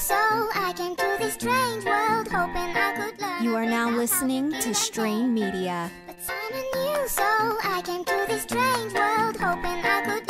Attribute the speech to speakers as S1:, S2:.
S1: soul. I came to this strange world hoping I could learn.
S2: You are now listening to Strain Media.
S1: But I'm a new soul. I came to this strange world hoping I could